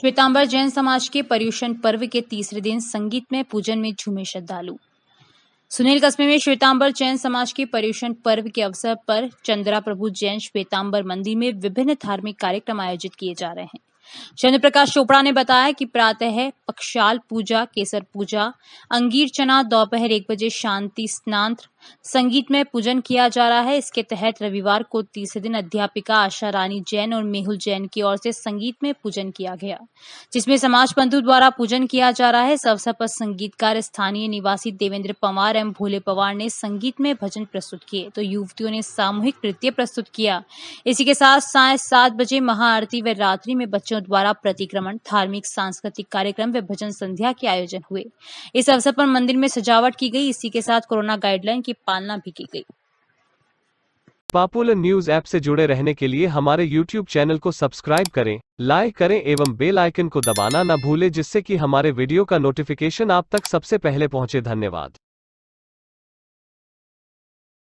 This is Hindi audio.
श्वेतांबर जैन समाज के पर्युषण पर्व के तीसरे दिन संगीत में पूजन में झूमे श्रद्धालु। सुनील कस्बे में श्वेतांबर जैन समाज के पर्युषण पर्व के अवसर पर चंद्रा प्रभु जैन श्वेतांबर मंदिर में विभिन्न धार्मिक कार्यक्रम आयोजित किए जा रहे हैं। चंद्र प्रकाश चोपड़ा ने बताया कि प्रातः पक्षाल पूजा, केसर पूजा, अंगीर चना, दोपहर एक बजे शांति, स्नान संगीत में पूजन किया जा रहा है। इसके तहत रविवार को तीसरे दिन अध्यापिका आशा रानी जैन और मेहुल जैन की ओर से संगीत में पूजन किया गया, जिसमें समाज बंधु द्वारा पूजन किया जा रहा है। इस अवसर पर संगीतकार स्थानीय निवासी देवेंद्र पवार एवं भोले पवार ने संगीत में भजन प्रस्तुत किए तो युवतियों ने सामूहिक नृत्य प्रस्तुत किया। इसी के साथ साय सात बजे महाआरती व रात्रि में बच्चों द्वारा प्रतिक्रमण, धार्मिक, सांस्कृतिक कार्यक्रम व भजन संध्या के आयोजन हुए। इस अवसर पर मंदिर में सजावट की गई। इसी के साथ कोरोना गाइडलाइन की पालना भी की गई। पॉपुलर न्यूज़ ऐप से जुड़े रहने के लिए हमारे यूट्यूब चैनल को सब्सक्राइब करें, लाइक करें एवं बेल आइकन को दबाना न भूलें, जिससे कि हमारे वीडियो का नोटिफिकेशन आप तक सबसे पहले पहुँचे। धन्यवाद।